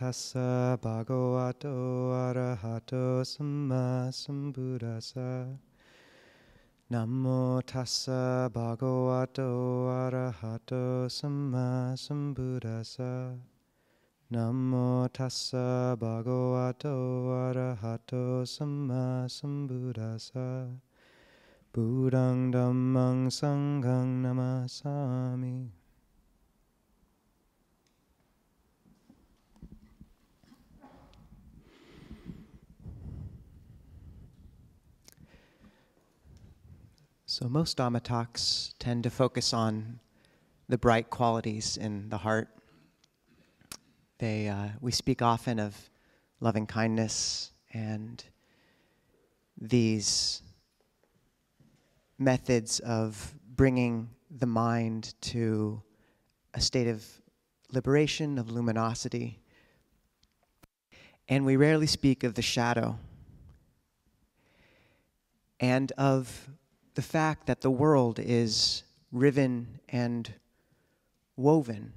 tassa bhagavato arahato samma sambuddhassa. Namo tassa bhagavato arahato samma sambuddhassa. Namo tassa bhagavato arahato samma sambuddhassa. Buddhang dhammang sanghang namasami. So, most Dhamma talks tend to focus on the bright qualities in the heart. They, uh, we speak often of loving kindness and these methods of bringing the mind to a state of liberation, of luminosity. And we rarely speak of the shadow and of the fact that the world is riven and woven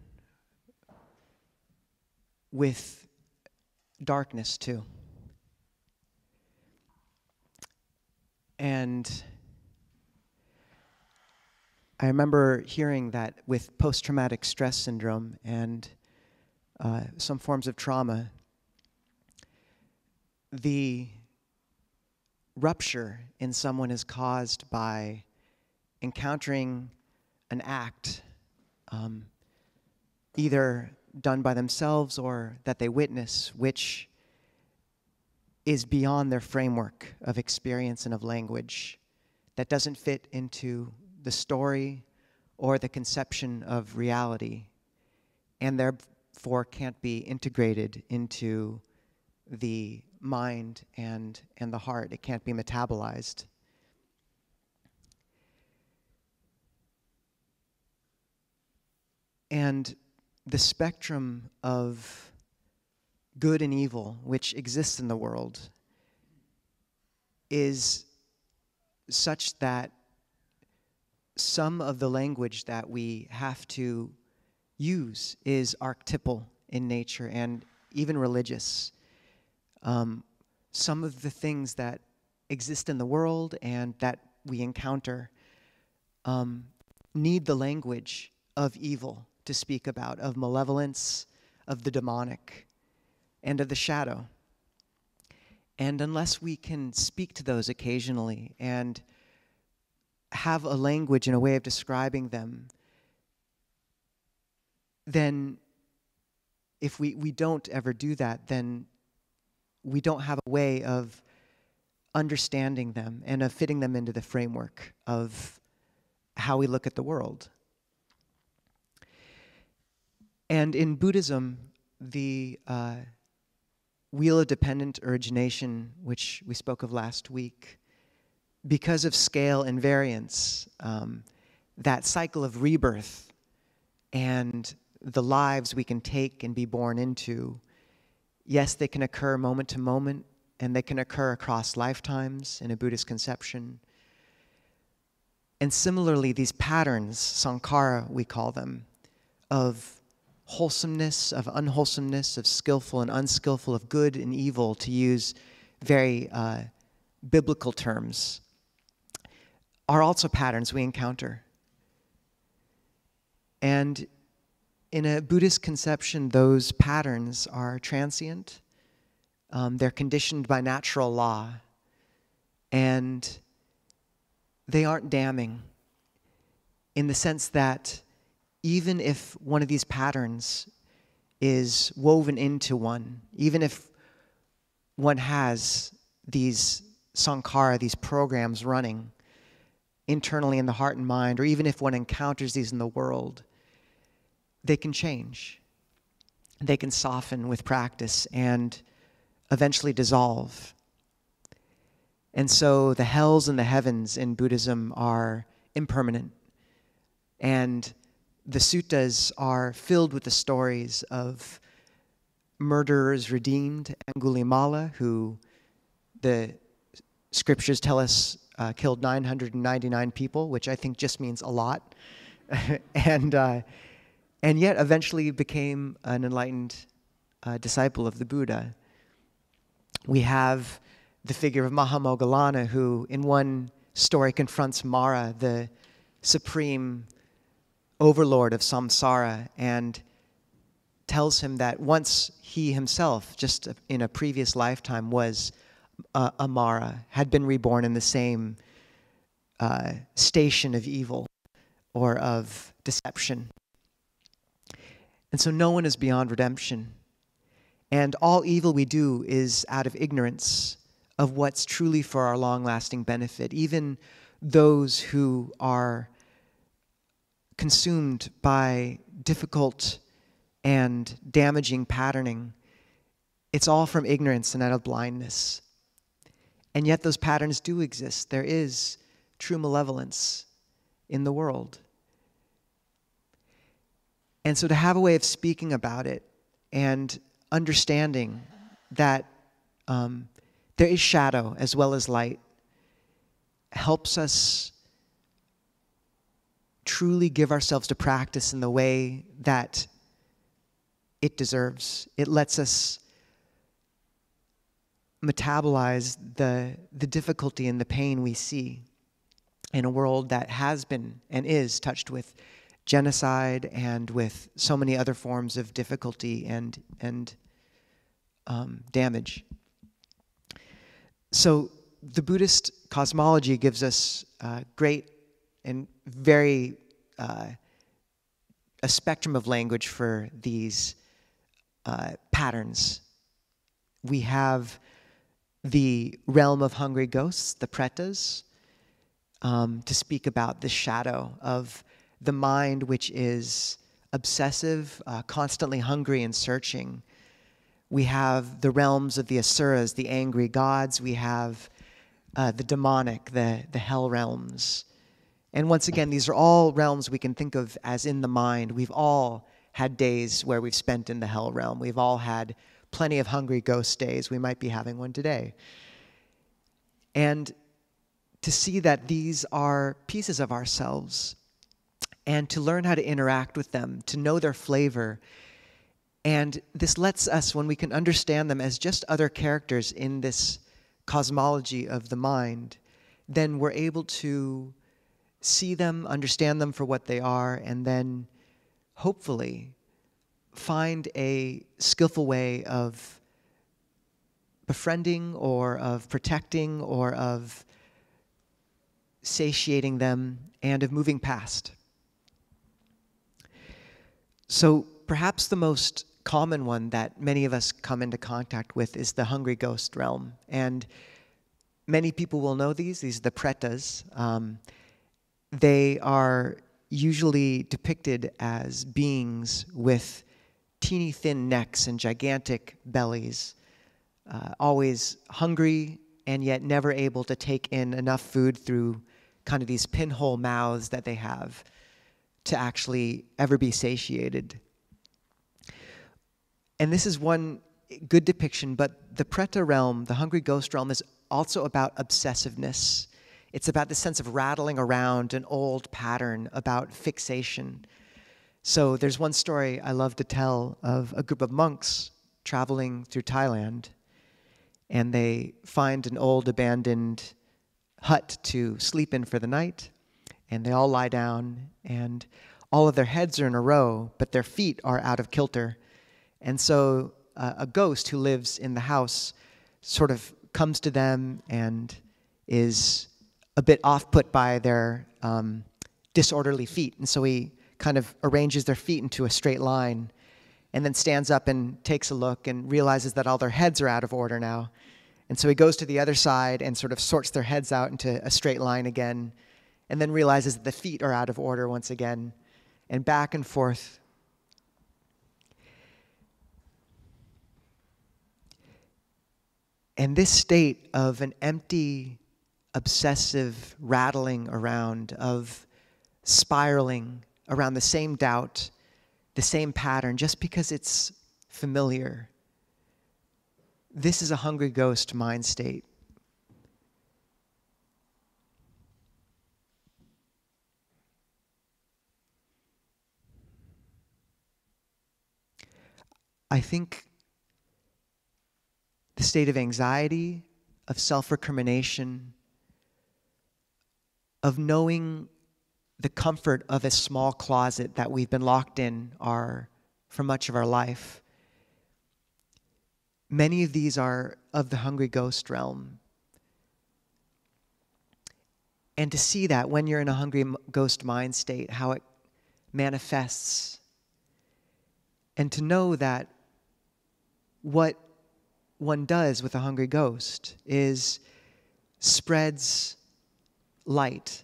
with darkness too. And I remember hearing that with post traumatic stress syndrome and uh, some forms of trauma, the rupture in someone is caused by encountering an act, um, either done by themselves or that they witness, which is beyond their framework of experience and of language, that doesn't fit into the story or the conception of reality, and therefore can't be integrated into the mind and, and the heart. It can't be metabolized. And the spectrum of good and evil which exists in the world is such that some of the language that we have to use is archetypal in nature and even religious um, some of the things that exist in the world and that we encounter um, need the language of evil to speak about, of malevolence, of the demonic, and of the shadow. And unless we can speak to those occasionally and have a language and a way of describing them, then if we, we don't ever do that, then we don't have a way of understanding them and of fitting them into the framework of how we look at the world. And in Buddhism, the uh, wheel of dependent origination, which we spoke of last week, because of scale and variance, um, that cycle of rebirth and the lives we can take and be born into Yes, they can occur moment to moment, and they can occur across lifetimes in a Buddhist conception. And similarly, these patterns, sankhara, we call them, of wholesomeness, of unwholesomeness, of skillful and unskillful, of good and evil, to use very uh, biblical terms, are also patterns we encounter. And in a Buddhist conception, those patterns are transient. Um, they're conditioned by natural law. And they aren't damning in the sense that even if one of these patterns is woven into one, even if one has these sankhara, these programs running internally in the heart and mind, or even if one encounters these in the world, they can change. They can soften with practice and eventually dissolve. And so the hells and the heavens in Buddhism are impermanent. And the suttas are filled with the stories of murderers redeemed, Angulimala, who the scriptures tell us uh, killed 999 people, which I think just means a lot. and uh, and yet eventually became an enlightened a disciple of the Buddha. We have the figure of Mahamoggallana, who in one story confronts Mara, the supreme overlord of samsara, and tells him that once he himself, just in a previous lifetime, was uh, a Mara, had been reborn in the same uh, station of evil or of deception. And so no one is beyond redemption. And all evil we do is out of ignorance of what's truly for our long lasting benefit. Even those who are consumed by difficult and damaging patterning, it's all from ignorance and out of blindness. And yet, those patterns do exist. There is true malevolence in the world. And so, to have a way of speaking about it and understanding that um, there is shadow as well as light helps us truly give ourselves to practice in the way that it deserves. It lets us metabolize the, the difficulty and the pain we see in a world that has been and is touched with genocide and with so many other forms of difficulty and, and um, damage. So, the Buddhist cosmology gives us uh, great and very uh, a spectrum of language for these uh, patterns. We have the realm of hungry ghosts, the pretas, um, to speak about the shadow of the mind which is obsessive, uh, constantly hungry and searching. We have the realms of the asuras, the angry gods. We have uh, the demonic, the, the hell realms. And once again, these are all realms we can think of as in the mind. We've all had days where we've spent in the hell realm. We've all had plenty of hungry ghost days. We might be having one today. And to see that these are pieces of ourselves and to learn how to interact with them, to know their flavor. And this lets us, when we can understand them as just other characters in this cosmology of the mind, then we're able to see them, understand them for what they are, and then hopefully find a skillful way of befriending or of protecting or of satiating them and of moving past. So, perhaps the most common one that many of us come into contact with is the hungry ghost realm. And many people will know these, these are the pretas. Um, they are usually depicted as beings with teeny thin necks and gigantic bellies, uh, always hungry and yet never able to take in enough food through kind of these pinhole mouths that they have to actually ever be satiated. And this is one good depiction, but the Preta realm, the hungry ghost realm, is also about obsessiveness. It's about the sense of rattling around an old pattern, about fixation. So there's one story I love to tell of a group of monks traveling through Thailand, and they find an old abandoned hut to sleep in for the night, and they all lie down, and all of their heads are in a row, but their feet are out of kilter. And so uh, a ghost who lives in the house sort of comes to them and is a bit off put by their um, disorderly feet. And so he kind of arranges their feet into a straight line and then stands up and takes a look and realizes that all their heads are out of order now. And so he goes to the other side and sort of sorts their heads out into a straight line again, and then realizes that the feet are out of order once again, and back and forth. And this state of an empty, obsessive rattling around, of spiraling around the same doubt, the same pattern, just because it's familiar this is a hungry ghost mind state. I think the state of anxiety, of self recrimination, of knowing the comfort of a small closet that we've been locked in our, for much of our life. Many of these are of the hungry ghost realm. And to see that when you're in a hungry ghost mind state, how it manifests. And to know that what one does with a hungry ghost is spreads light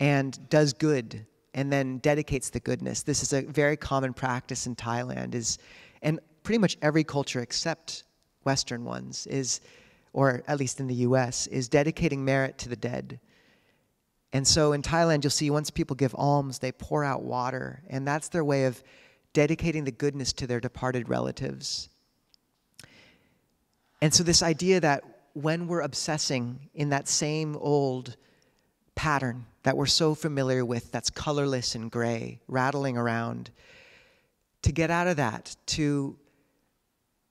and does good and then dedicates the goodness. This is a very common practice in Thailand is and pretty much every culture except western ones is or at least in the US is dedicating merit to the dead. And so in Thailand you'll see once people give alms they pour out water and that's their way of dedicating the goodness to their departed relatives. And so, this idea that when we're obsessing in that same old pattern that we're so familiar with, that's colorless and gray, rattling around, to get out of that, to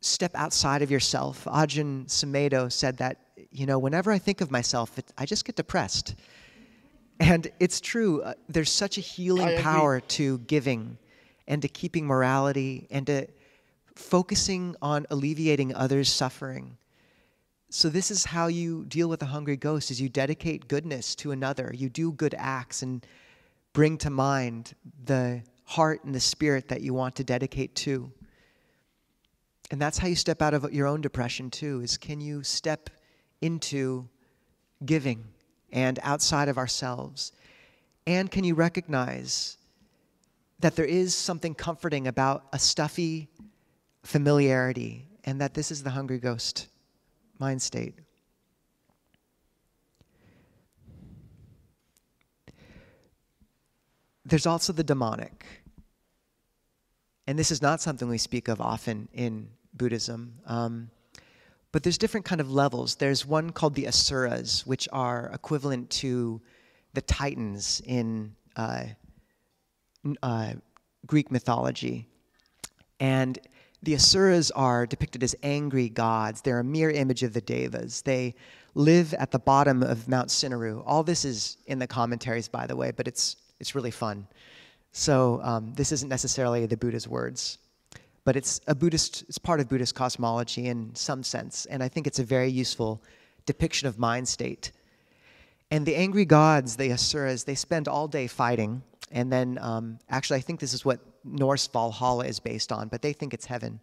step outside of yourself. Ajahn Sumedho said that, you know, whenever I think of myself, it, I just get depressed. And it's true, uh, there's such a healing power to giving and to keeping morality and to focusing on alleviating others' suffering. So this is how you deal with a hungry ghost is you dedicate goodness to another. You do good acts and bring to mind the heart and the spirit that you want to dedicate to. And that's how you step out of your own depression too is can you step into giving and outside of ourselves? And can you recognize that there is something comforting about a stuffy familiarity, and that this is the hungry ghost mind state. There's also the demonic. And this is not something we speak of often in Buddhism. Um, but there's different kind of levels. There's one called the asuras, which are equivalent to the titans in uh, uh, Greek mythology. And the Asuras are depicted as angry gods. They're a mere image of the Devas. They live at the bottom of Mount Sineru. All this is in the commentaries, by the way, but it's, it's really fun. So um, this isn't necessarily the Buddha's words, but it's a Buddhist, it's part of Buddhist cosmology in some sense, and I think it's a very useful depiction of mind state. And the angry gods, the Asuras, they spend all day fighting, and then um, actually I think this is what Norse Valhalla is based on, but they think it's heaven.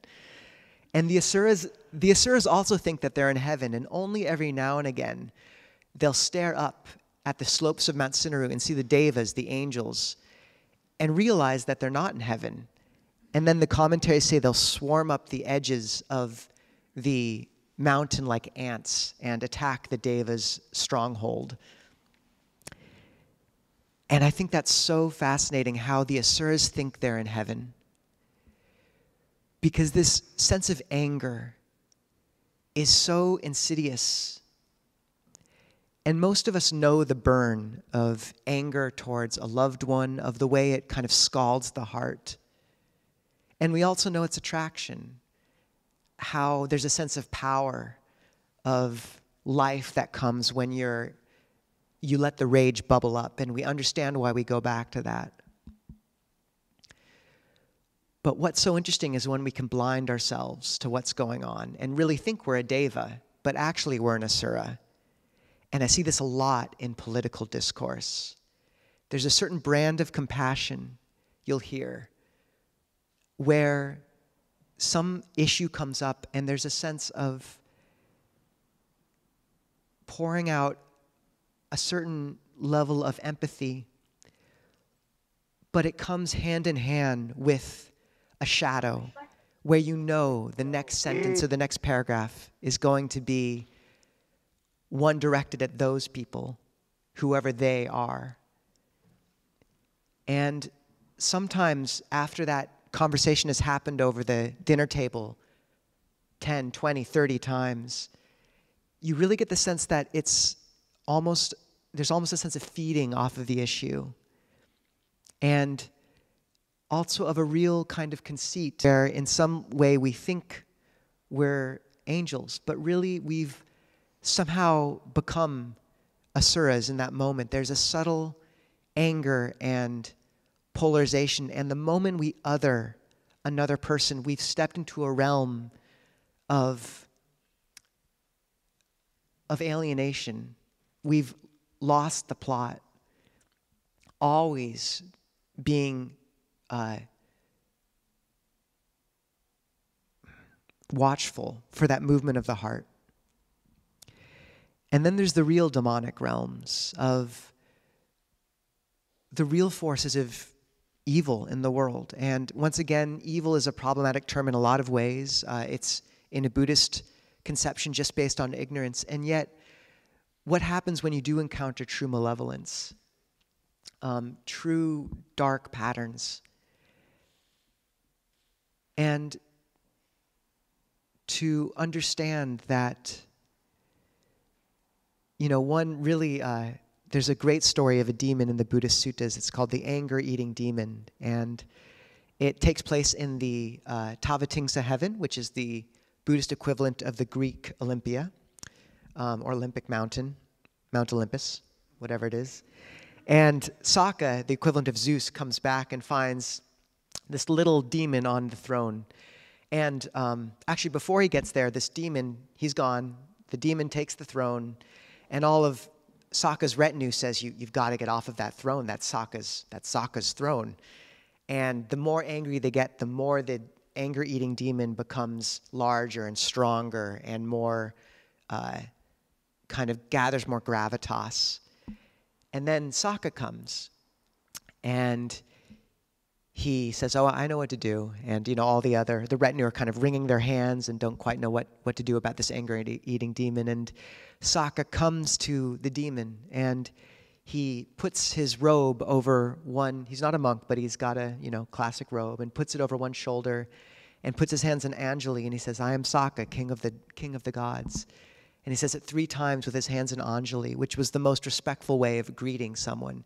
And the Asuras, the Asuras also think that they're in heaven, and only every now and again they'll stare up at the slopes of Mount Sineru and see the Devas, the angels, and realize that they're not in heaven. And then the commentaries say they'll swarm up the edges of the mountain like ants and attack the Deva's stronghold. And I think that's so fascinating how the Asuras think they're in heaven. Because this sense of anger is so insidious. And most of us know the burn of anger towards a loved one, of the way it kind of scalds the heart. And we also know its attraction, how there's a sense of power, of life that comes when you're you let the rage bubble up, and we understand why we go back to that. But what's so interesting is when we can blind ourselves to what's going on and really think we're a deva, but actually we're an asura. And I see this a lot in political discourse. There's a certain brand of compassion you'll hear where some issue comes up and there's a sense of pouring out a certain level of empathy, but it comes hand in hand with a shadow where you know the next sentence or the next paragraph is going to be one directed at those people, whoever they are. And sometimes after that conversation has happened over the dinner table 10, 20, 30 times, you really get the sense that it's almost there's almost a sense of feeding off of the issue. And also of a real kind of conceit where in some way we think we're angels, but really we've somehow become asuras in that moment. There's a subtle anger and polarization, and the moment we other another person, we've stepped into a realm of, of alienation. We've lost the plot. Always being uh, watchful for that movement of the heart. And then there's the real demonic realms of the real forces of evil in the world. And once again, evil is a problematic term in a lot of ways. Uh, it's in a Buddhist conception just based on ignorance. And yet, what happens when you do encounter true malevolence, um, true dark patterns? And to understand that, you know, one really. Uh, there's a great story of a demon in the Buddhist suttas. It's called the anger eating demon. And it takes place in the uh, Tavatimsa heaven, which is the Buddhist equivalent of the Greek Olympia um, or Olympic mountain, Mount Olympus, whatever it is. And Sakka, the equivalent of Zeus, comes back and finds this little demon on the throne. And um, actually, before he gets there, this demon, he's gone. The demon takes the throne, and all of Sakka's retinue says you, you've got to get off of that throne. That's Sakka's, that's Sakka's throne. And the more angry they get, the more the anger eating demon becomes larger and stronger and more uh, kind of gathers more gravitas. And then Sakka comes and he says, Oh, I know what to do. And, you know, all the other, the retinue are kind of wringing their hands and don't quite know what, what to do about this anger eating demon. And Sakka comes to the demon and he puts his robe over one, he's not a monk, but he's got a, you know, classic robe and puts it over one shoulder and puts his hands on Anjali and he says, I am Sakka, king of the, king of the gods. And he says it three times with his hands in Anjali, which was the most respectful way of greeting someone.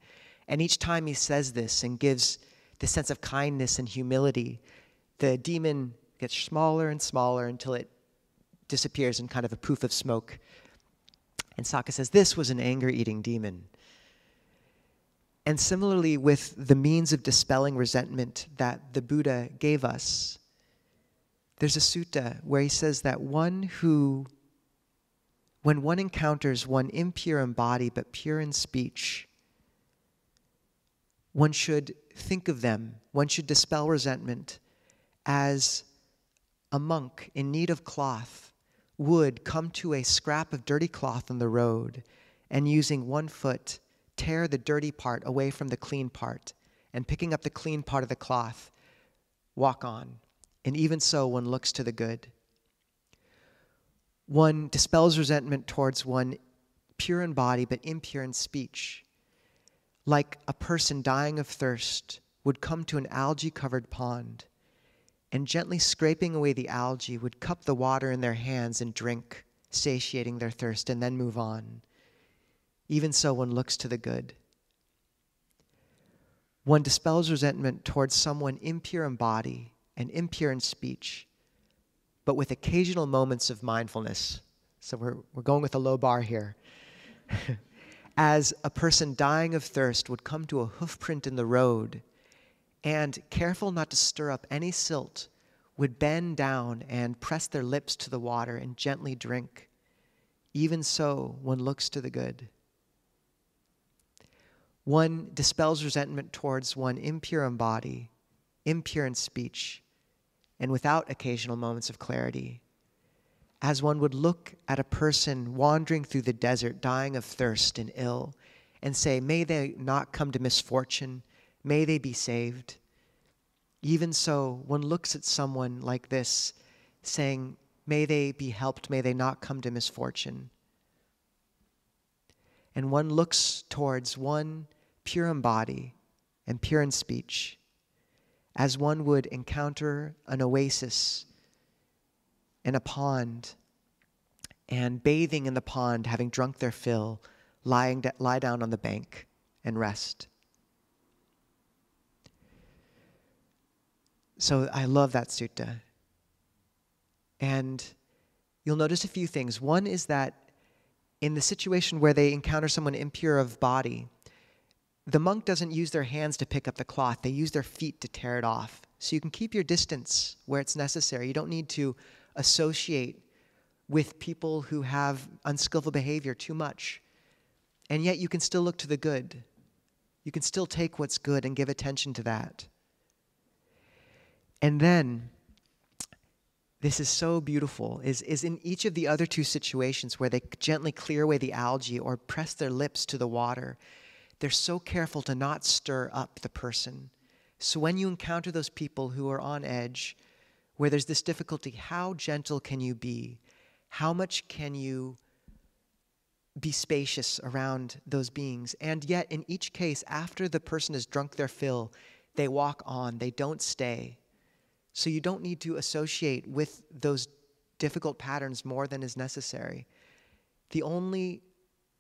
And each time he says this and gives this sense of kindness and humility, the demon gets smaller and smaller until it disappears in kind of a poof of smoke and Sakka says, This was an anger eating demon. And similarly, with the means of dispelling resentment that the Buddha gave us, there's a sutta where he says that one who, when one encounters one impure in body but pure in speech, one should think of them, one should dispel resentment as a monk in need of cloth would come to a scrap of dirty cloth on the road and using one foot tear the dirty part away from the clean part and picking up the clean part of the cloth, walk on. And even so, one looks to the good. One dispels resentment towards one pure in body but impure in speech. Like a person dying of thirst would come to an algae covered pond and gently scraping away the algae, would cup the water in their hands and drink, satiating their thirst, and then move on. Even so, one looks to the good. One dispels resentment towards someone impure in body and impure in speech, but with occasional moments of mindfulness. So we're, we're going with a low bar here. As a person dying of thirst would come to a hoofprint in the road and, careful not to stir up any silt, would bend down and press their lips to the water and gently drink. Even so, one looks to the good. One dispels resentment towards one impure in body, impure in speech, and without occasional moments of clarity. As one would look at a person wandering through the desert, dying of thirst and ill, and say, May they not come to misfortune May they be saved. Even so, one looks at someone like this, saying, May they be helped, may they not come to misfortune. And one looks towards one pure in body and pure in speech, as one would encounter an oasis in a pond, and bathing in the pond, having drunk their fill, lying lie down on the bank and rest. So I love that sutta. And you'll notice a few things. One is that in the situation where they encounter someone impure of body, the monk doesn't use their hands to pick up the cloth, they use their feet to tear it off. So you can keep your distance where it's necessary. You don't need to associate with people who have unskillful behavior too much. And yet you can still look to the good. You can still take what's good and give attention to that. And then, this is so beautiful, is, is in each of the other two situations where they gently clear away the algae or press their lips to the water, they're so careful to not stir up the person. So when you encounter those people who are on edge, where there's this difficulty, how gentle can you be? How much can you be spacious around those beings? And yet, in each case, after the person has drunk their fill, they walk on, they don't stay. So you don't need to associate with those difficult patterns more than is necessary. The only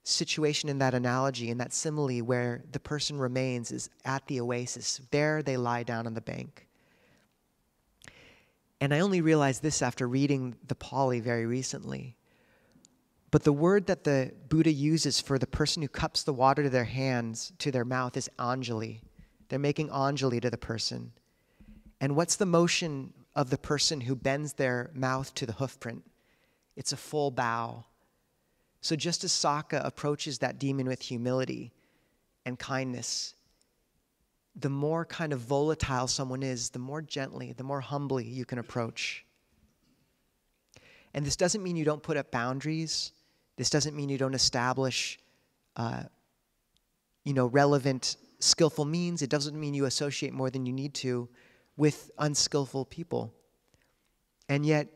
situation in that analogy, in that simile, where the person remains is at the oasis. There they lie down on the bank. And I only realized this after reading the Pali very recently. But the word that the Buddha uses for the person who cups the water to their hands, to their mouth, is anjali. They're making anjali to the person. And what's the motion of the person who bends their mouth to the hoofprint? It's a full bow. So just as Sakka approaches that demon with humility and kindness, the more kind of volatile someone is, the more gently, the more humbly you can approach. And this doesn't mean you don't put up boundaries. This doesn't mean you don't establish, uh, you know, relevant, skillful means. It doesn't mean you associate more than you need to with unskillful people. And yet,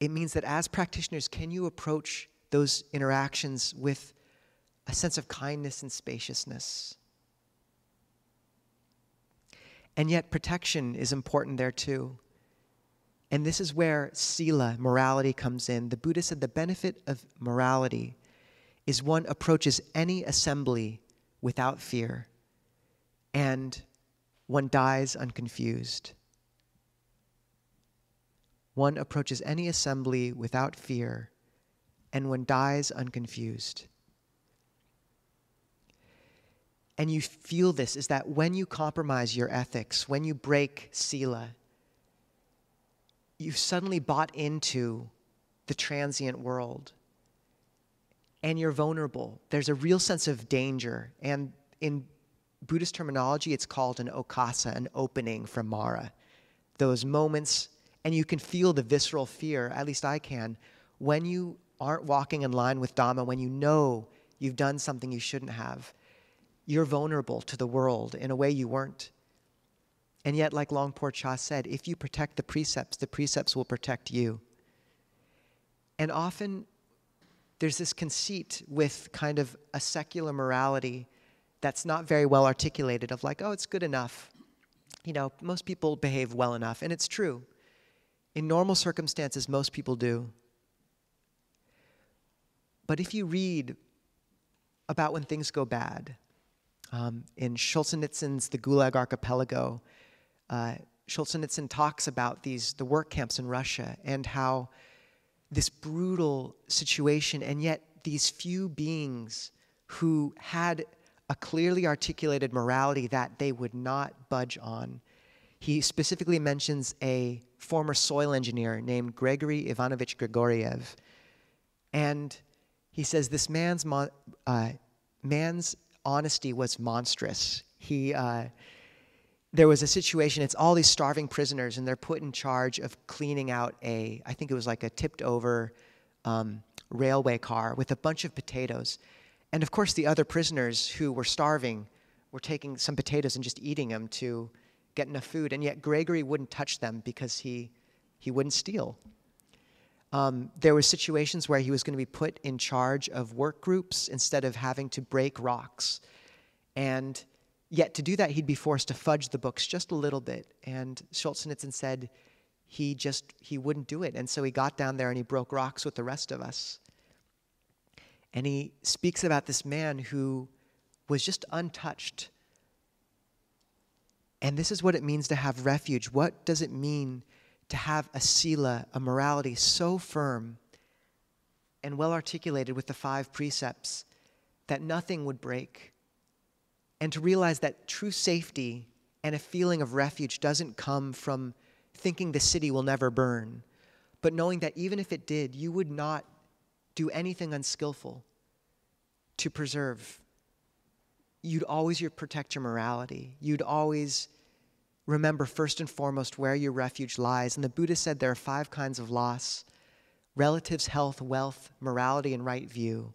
it means that as practitioners, can you approach those interactions with a sense of kindness and spaciousness? And yet, protection is important there too. And this is where sila, morality, comes in. The Buddha said the benefit of morality is one approaches any assembly without fear, and one dies unconfused. One approaches any assembly without fear, and one dies unconfused and you feel this is that when you compromise your ethics, when you break Sila, you've suddenly bought into the transient world and you're vulnerable. There's a real sense of danger. And in Buddhist terminology, it's called an okasa, an opening from Mara. Those moments, and you can feel the visceral fear, at least I can, when you aren't walking in line with Dhamma, when you know you've done something you shouldn't have you're vulnerable to the world in a way you weren't. And yet, like Luang Por Chah said, if you protect the precepts, the precepts will protect you. And often there's this conceit with kind of a secular morality that's not very well articulated of like, oh, it's good enough. You know, most people behave well enough. And it's true. In normal circumstances, most people do. But if you read about when things go bad, um, in Solzhenitsyn's The Gulag Archipelago, uh, Solzhenitsyn talks about these the work camps in Russia and how this brutal situation, and yet these few beings who had a clearly articulated morality that they would not budge on. He specifically mentions a former soil engineer named Gregory Ivanovich Grigoriev. And he says this man's, uh, man's honesty was monstrous. He, uh, there was a situation, it's all these starving prisoners, and they're put in charge of cleaning out a, I think it was like a tipped over um, railway car with a bunch of potatoes. And of course, the other prisoners who were starving were taking some potatoes and just eating them to get enough food. And yet, Gregory wouldn't touch them because he, he wouldn't steal. Um, there were situations where he was going to be put in charge of work groups instead of having to break rocks. And yet to do that, he'd be forced to fudge the books just a little bit. And Solzhenitsyn said he just, he wouldn't do it. And so he got down there and he broke rocks with the rest of us. And he speaks about this man who was just untouched. And this is what it means to have refuge. What does it mean to have a sila, a morality so firm and well articulated with the five precepts that nothing would break. And to realize that true safety and a feeling of refuge doesn't come from thinking the city will never burn, but knowing that even if it did, you would not do anything unskillful to preserve. You'd always protect your morality. You'd always remember first and foremost where your refuge lies. And the Buddha said there are five kinds of loss relatives, health, wealth, morality, and right view.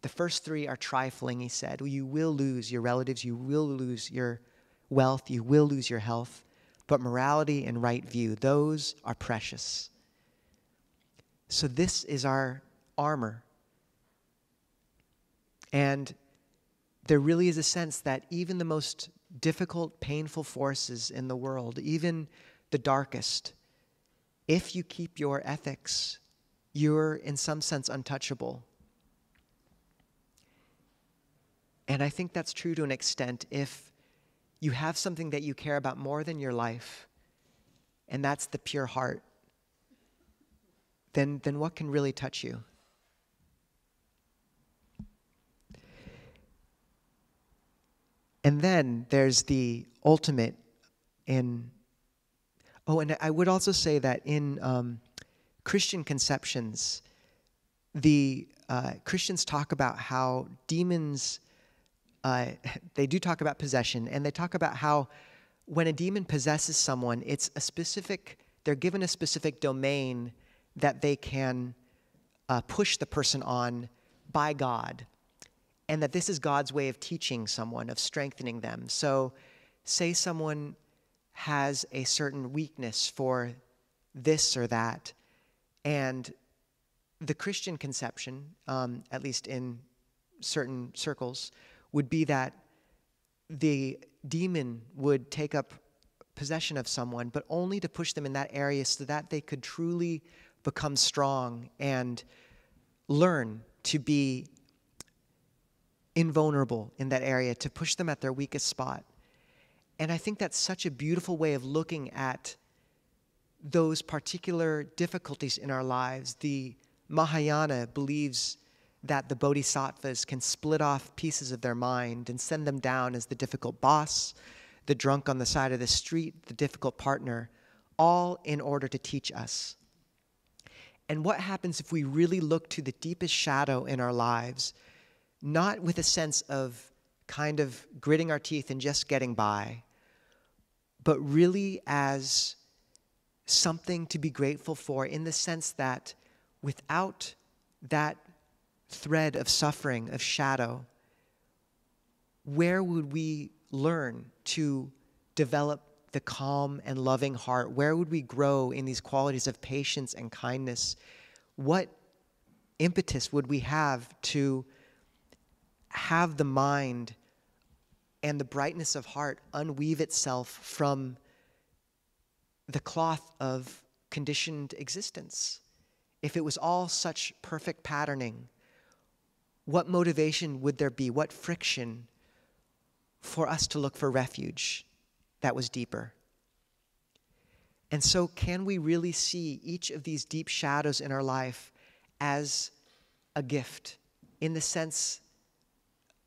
The first three are trifling, he said. You will lose your relatives, you will lose your wealth, you will lose your health. But morality and right view, those are precious. So, this is our armor. And there really is a sense that even the most difficult, painful forces in the world, even the darkest, if you keep your ethics, you're in some sense untouchable. And I think that's true to an extent if you have something that you care about more than your life, and that's the pure heart, then, then what can really touch you? And then there's the ultimate in. Oh, and I would also say that in um, Christian conceptions, the uh, Christians talk about how demons, uh, they do talk about possession, and they talk about how when a demon possesses someone, it's a specific, they're given a specific domain that they can uh, push the person on by God and that this is God's way of teaching someone, of strengthening them. So, say someone has a certain weakness for this or that, and the Christian conception, um, at least in certain circles, would be that the demon would take up possession of someone, but only to push them in that area so that they could truly become strong and learn to be invulnerable in that area, to push them at their weakest spot. And I think that's such a beautiful way of looking at those particular difficulties in our lives. The Mahayana believes that the bodhisattvas can split off pieces of their mind and send them down as the difficult boss, the drunk on the side of the street, the difficult partner, all in order to teach us. And what happens if we really look to the deepest shadow in our lives not with a sense of kind of gritting our teeth and just getting by, but really as something to be grateful for in the sense that without that thread of suffering, of shadow, where would we learn to develop the calm and loving heart? Where would we grow in these qualities of patience and kindness? What impetus would we have to have the mind and the brightness of heart unweave itself from the cloth of conditioned existence. If it was all such perfect patterning, what motivation would there be? What friction for us to look for refuge that was deeper? And so, can we really see each of these deep shadows in our life as a gift in the sense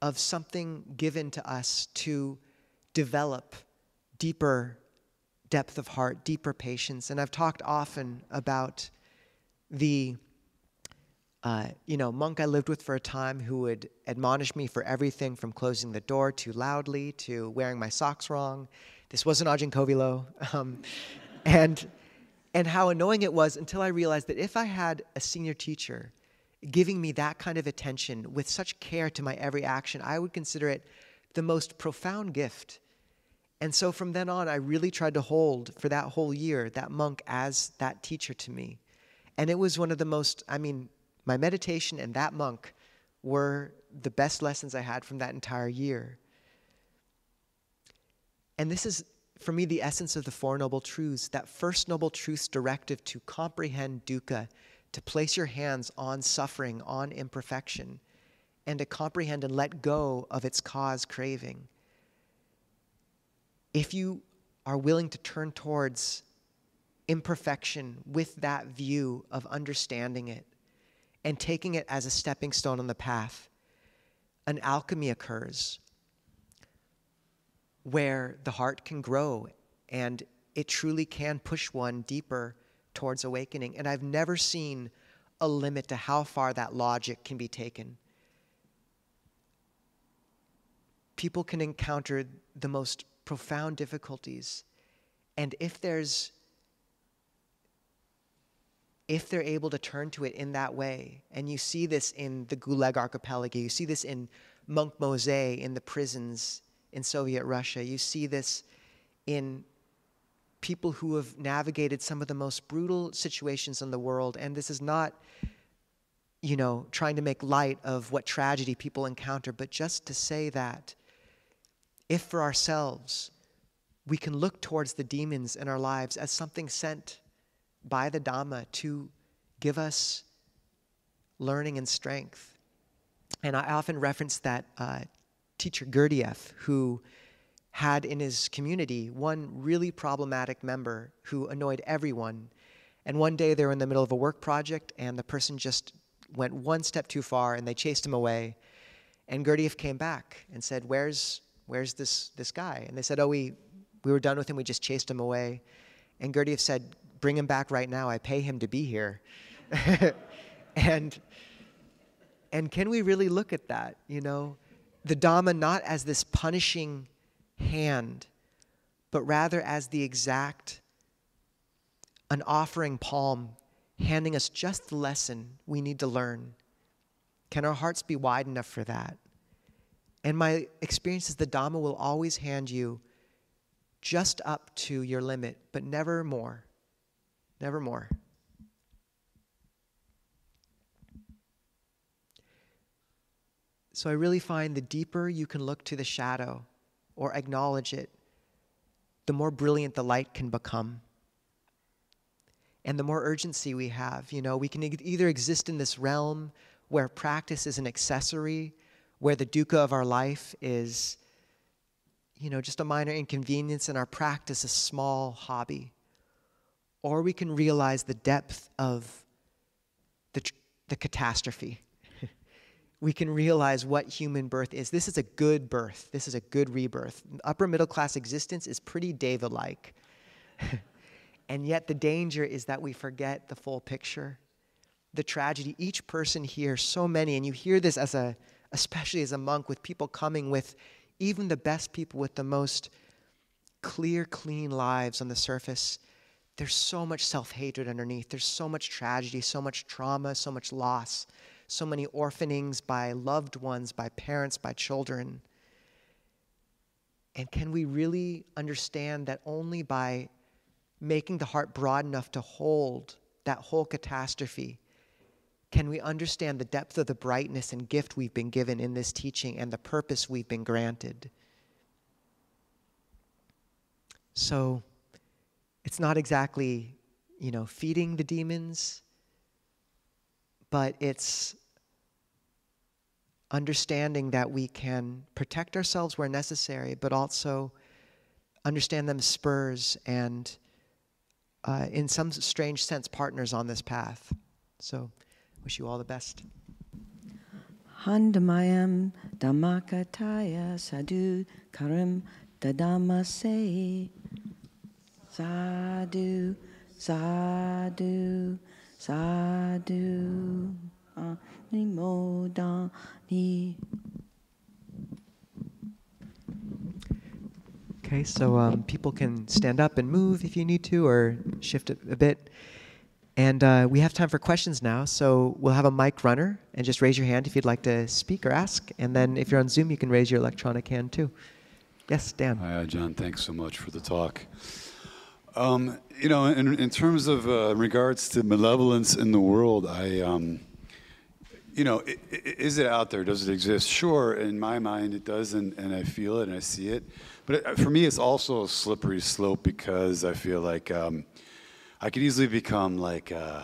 of something given to us to develop deeper depth of heart, deeper patience. And I've talked often about the uh, you know, monk I lived with for a time who would admonish me for everything from closing the door too loudly to wearing my socks wrong. This wasn't Ajahn Kovilo. Um, and, and how annoying it was until I realized that if I had a senior teacher giving me that kind of attention with such care to my every action, I would consider it the most profound gift. And so from then on, I really tried to hold for that whole year that monk as that teacher to me. And it was one of the most, I mean, my meditation and that monk were the best lessons I had from that entire year. And this is, for me, the essence of the Four Noble Truths that first Noble Truth's directive to comprehend dukkha to place your hands on suffering, on imperfection, and to comprehend and let go of its cause craving. If you are willing to turn towards imperfection with that view of understanding it and taking it as a stepping stone on the path, an alchemy occurs where the heart can grow and it truly can push one deeper towards awakening. And I've never seen a limit to how far that logic can be taken. People can encounter the most profound difficulties. And if there's if they're able to turn to it in that way, and you see this in the Gulag Archipelago, you see this in Monk Mose in the prisons in Soviet Russia, you see this in people who have navigated some of the most brutal situations in the world. And this is not, you know, trying to make light of what tragedy people encounter, but just to say that if for ourselves we can look towards the demons in our lives as something sent by the Dhamma to give us learning and strength. And I often reference that uh, teacher Gurdjieff, who had in his community one really problematic member who annoyed everyone. And one day they were in the middle of a work project, and the person just went one step too far, and they chased him away. And Gurdjieff came back and said, "Where's where's this this guy?" And they said, "Oh, we we were done with him. We just chased him away." And Gurdjieff said, bring him back right now. I pay him to be here. and and can we really look at that, you know? The Dhamma not as this punishing hand, but rather as the exact, an offering palm, handing us just the lesson we need to learn. Can our hearts be wide enough for that? And my experience is the Dhamma will always hand you just up to your limit, but never more. Never more. So I really find the deeper you can look to the shadow or acknowledge it, the more brilliant the light can become. And the more urgency we have. You know, we can either exist in this realm where practice is an accessory, where the dukkha of our life is, you know, just a minor inconvenience and our practice a small hobby or we can realize the depth of the, the catastrophe. We can realize what human birth is. This is a good birth. This is a good rebirth. Upper middle class existence is pretty deva like. and yet, the danger is that we forget the full picture, the tragedy. Each person here, so many, and you hear this as a, especially as a monk, with people coming with even the best people with the most clear, clean lives on the surface there's so much self hatred underneath. There's so much tragedy, so much trauma, so much loss, so many orphanings by loved ones, by parents, by children. And can we really understand that only by making the heart broad enough to hold that whole catastrophe can we understand the depth of the brightness and gift we've been given in this teaching and the purpose we've been granted? So, it's not exactly, you know, feeding the demons, but it's understanding that we can protect ourselves where necessary, but also understand them spurs and, uh, in some strange sense, partners on this path. So, wish you all the best. Handamayam Dhammakataya Sadhu. Sadhu, sadhu, sadhu, animodani. Okay, so um, people can stand up and move if you need to, or shift it a bit. And uh, we have time for questions now, so we'll have a mic runner, and just raise your hand if you'd like to speak or ask. And then if you're on Zoom, you can raise your electronic hand too. Yes, Dan. Hi, Ajahn. Thanks so much for the talk. Um, you know, in, in terms of uh, regards to malevolence in the world, I, um, you know, it, it, is it out there? Does it exist? Sure, in my mind it does, and, and I feel it and I see it. But it, for me, it's also a slippery slope because I feel like um, I could easily become like uh,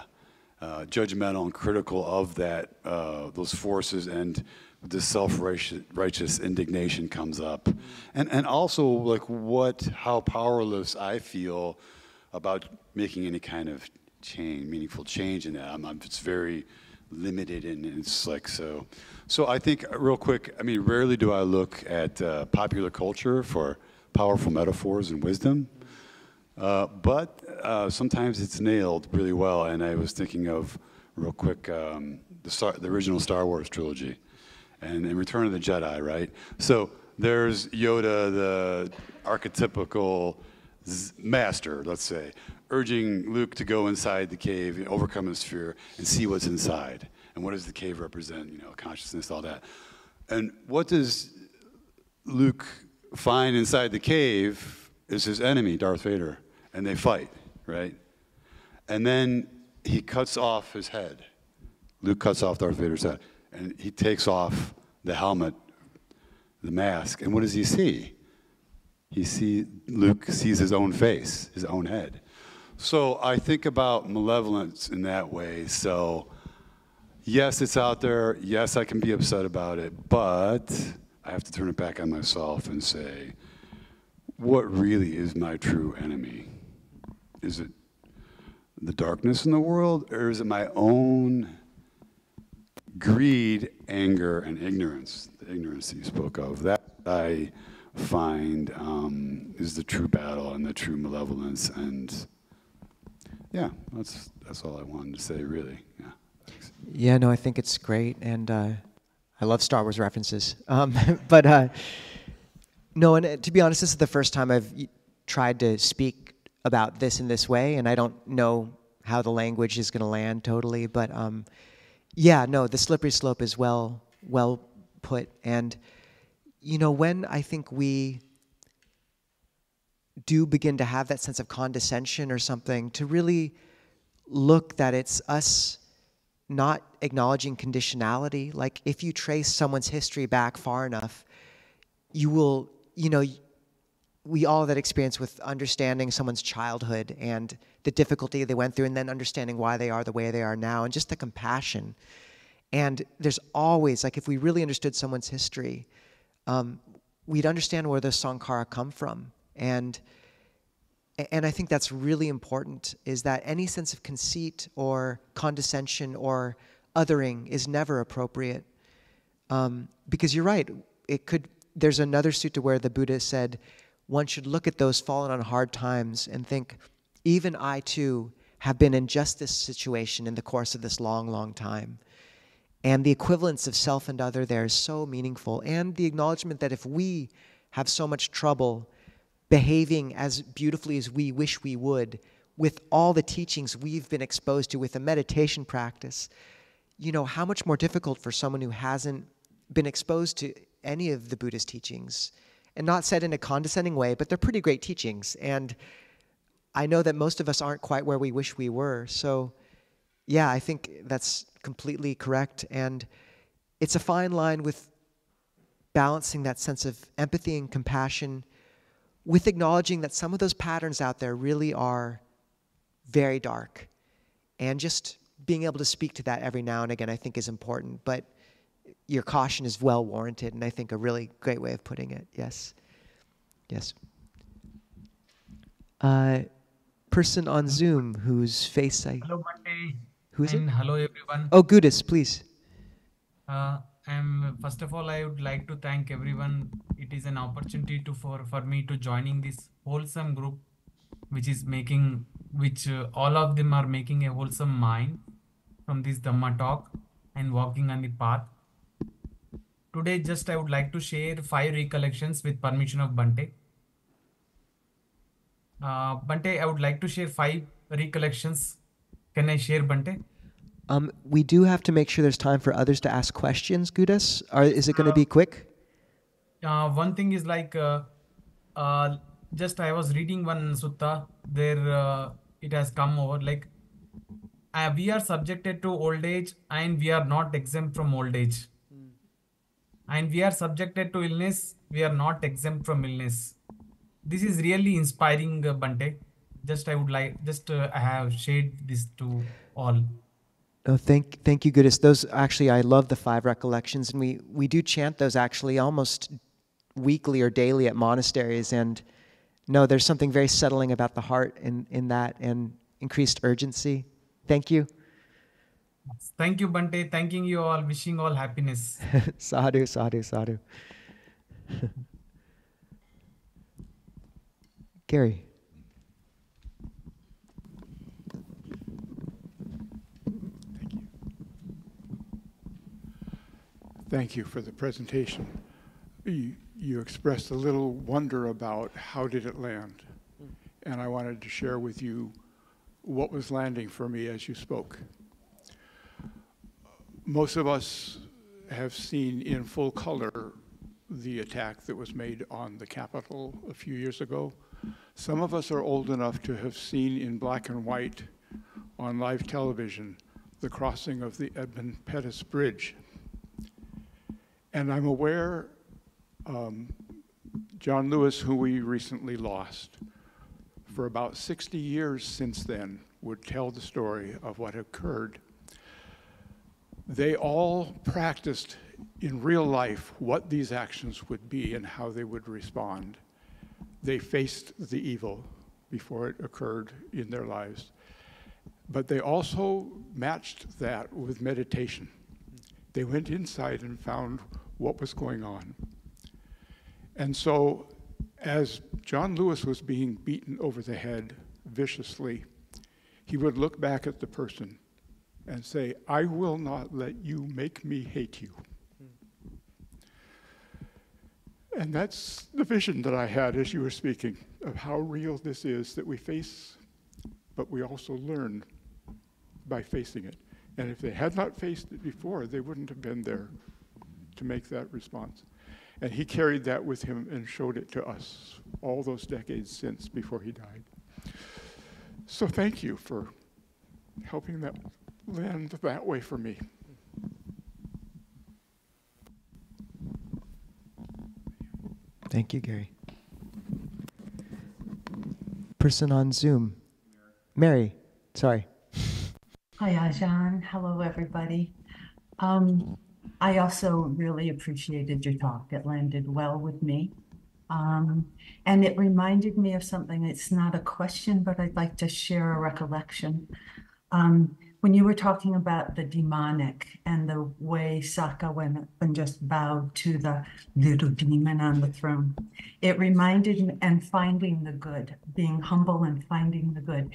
uh, judgmental and critical of that, uh, those forces, and this self-righteous indignation comes up, and and also like what how powerless I feel about making any kind of change, meaningful change in that. I'm, I'm, it's very limited and it's like so. So I think uh, real quick, I mean, rarely do I look at uh, popular culture for powerful metaphors and wisdom. Uh, but uh, sometimes it's nailed really well, and I was thinking of real quick um, the, Star, the original Star Wars trilogy, and in Return of the Jedi, right? So there's Yoda, the archetypical master, let's say, urging Luke to go inside the cave, and overcome his fear, and see what's inside. And what does the cave represent? You know, consciousness, all that. And what does Luke find inside the cave is his enemy, Darth Vader, and they fight, right? And then he cuts off his head. Luke cuts off Darth Vader's head, and he takes off the helmet, the mask, and what does he see? He see Luke sees his own face, his own head. So I think about malevolence in that way. So yes, it's out there. Yes, I can be upset about it, but I have to turn it back on myself and say, what really is my true enemy? Is it the darkness in the world, or is it my own greed, anger, and ignorance? The ignorance that you spoke of. That I find um, is the true battle and the true malevolence. And yeah, that's that's all I wanted to say, really. Yeah. Thanks. Yeah, no, I think it's great, and uh, I love Star Wars references. Um, but uh, no, and uh, to be honest, this is the first time I've tried to speak about this in this way, and I don't know how the language is going to land totally. But um, yeah, no, the slippery slope is well well put, and you know when I think we do begin to have that sense of condescension or something, to really look that it's us not acknowledging conditionality. Like if you trace someone's history back far enough, you will, you know, we all that experience with understanding someone's childhood and the difficulty they went through and then understanding why they are the way they are now and just the compassion. And there's always like if we really understood someone's history um, we'd understand where the sankhara come from. And and i think that's really important is that any sense of conceit or condescension or othering is never appropriate. Um, because you're right it could there's another sutta where the buddha said one should look at those fallen on hard times and think, even I too have been in just this situation in the course of this long, long time. And the equivalence of self and other there is so meaningful. And the acknowledgement that if we have so much trouble behaving as beautifully as we wish we would, with all the teachings we've been exposed to with a meditation practice, you know, how much more difficult for someone who hasn't been exposed to any of the Buddhist teachings and not said in a condescending way, but they're pretty great teachings. And I know that most of us aren't quite where we wish we were. So, yeah, I think that's completely correct. And it's a fine line with balancing that sense of empathy and compassion with acknowledging that some of those patterns out there really are very dark. And just being able to speak to that every now and again, I think, is important. But your caution is well warranted, and I think a really great way of putting it. Yes. Yes. Uh, person on Zoom whose face I. Hello, Bhante. Who's and it? hello, everyone. Oh, Gudis, please. Uh, I'm first of all, I would like to thank everyone. It is an opportunity to for for me to joining this wholesome group, which is making, which uh, all of them are making a wholesome mind from this Dhamma talk and walking on the path. Today, just I would like to share five recollections with permission of Bhante. Uh, Bhante, I would like to share five recollections. Can I share, Bhante? Um, we do have to make sure there's time for others to ask questions, Gudas. Or is it going to be quick? Uh, one thing is like, uh, uh, just I was reading one sutta. There, uh, it has come over like, uh, we are subjected to old age, and we are not exempt from old age and we are subjected to illness we are not exempt from illness this is really inspiring uh, bhante just i would like just uh, i have shared this to all Oh, thank, thank you, Goodness. Those actually, I love the five recollections, and we we do chant those actually almost weekly or daily at monasteries. And no, there's something very settling about the heart in, in that and increased urgency. Thank you. Thank you, Bhante. Thanking you all. Wishing all happiness. sadhu, sadhu, sadhu. Gary. Thank you. Thank you for the presentation. You, you expressed a little wonder about how did it land. Mm. And I wanted to share with you what was landing for me as you spoke. Most of us have seen in full color the attack that was made on the Capitol a few years ago. Some of us are old enough to have seen in black and white on live television the crossing of the Edmund Pettus Bridge. And I'm aware um, John Lewis, who we recently lost, for about 60 years since then, would tell the story of what occurred. They all practiced in real life what these actions would be and how they would respond. They faced the evil before it occurred in their lives. But they also matched that with meditation. They went inside and found what was going on. And so, as John Lewis was being beaten over the head viciously, he would look back at the person and say, I will not let you make me hate you. And that's the vision that I had as you were speaking of how real this is that we face, but we also learn by facing it. And if they had not faced it before, they wouldn't have been there to make that response. And he carried that with him and showed it to us all those decades since before he died. So thank you for helping that land that way for me. Thank you, Gary. Person on Zoom. Mary, sorry. Hi, Ajahn. Hello, everybody. Um, I also really appreciated your talk. It landed well with me. Um, and it reminded me of something. It's not a question, but I'd like to share a recollection. Um, when you were talking about the demonic and the way Sakka went and just bowed to the little demon on the throne, it reminded me, and finding the good, being humble and finding the good.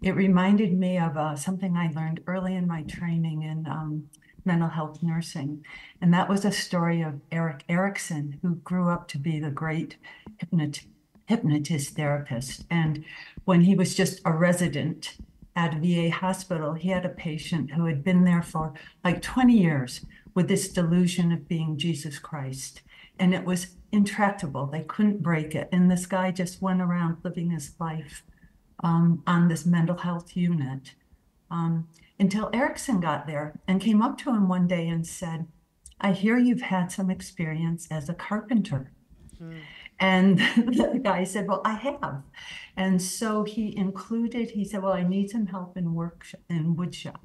It reminded me of uh, something I learned early in my training in um, mental health nursing. And that was a story of Erik Erikson, who grew up to be the great hypnot- hypnotist therapist. And when he was just a resident at VA hospital, he had a patient who had been there for like 20 years with this delusion of being Jesus Christ. And it was intractable. They couldn't break it. And this guy just went around living his life um, on this mental health unit um, until Erickson got there and came up to him one day and said, I hear you've had some experience as a carpenter. And the guy said, Well, I have. And so he included, he said, Well, I need some help in work in woodshop.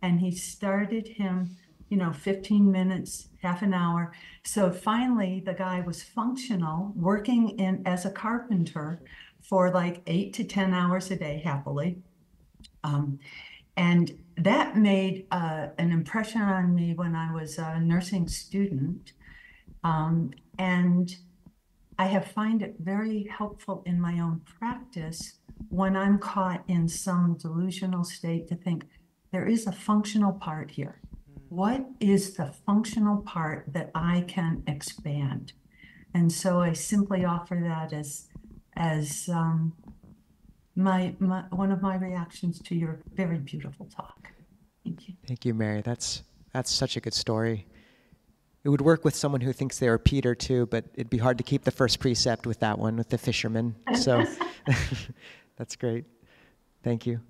And he started him, you know, 15 minutes, half an hour. So finally the guy was functional, working in as a carpenter for like eight to 10 hours a day, happily. Um, and that made uh, an impression on me when I was a nursing student. Um, and I have find it very helpful in my own practice when I'm caught in some delusional state to think there is a functional part here. What is the functional part that I can expand? And so I simply offer that as as um, my, my one of my reactions to your very beautiful talk. Thank you. Thank you, Mary. That's that's such a good story. It would work with someone who thinks they are Peter too, but it'd be hard to keep the first precept with that one with the fisherman. So that's great. Thank you.